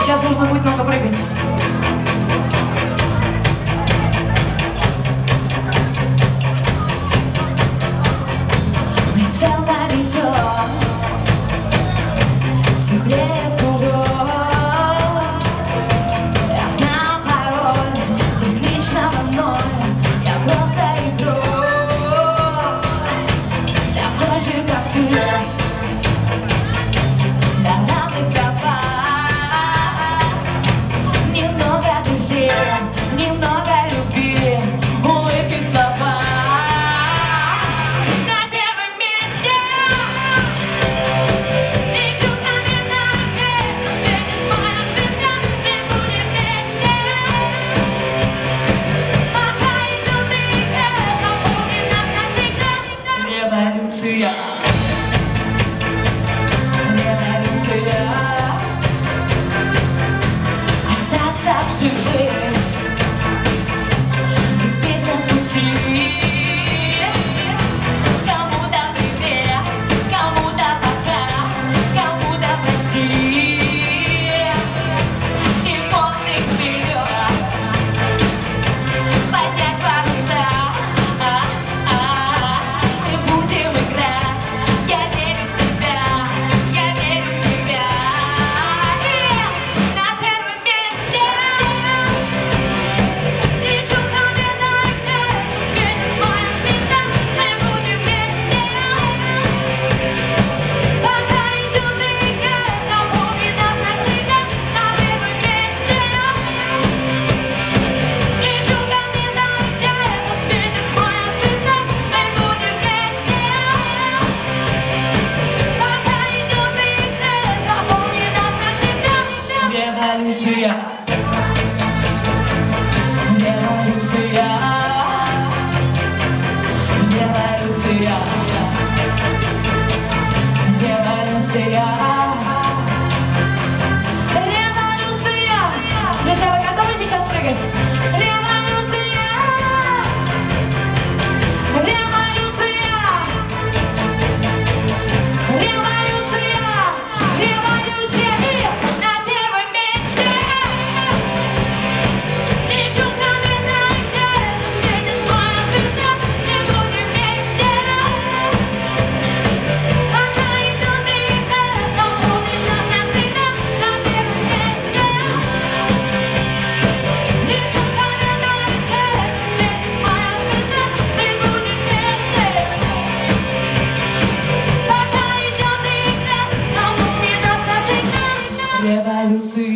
Сейчас нужно будет много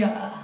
Hallelujah.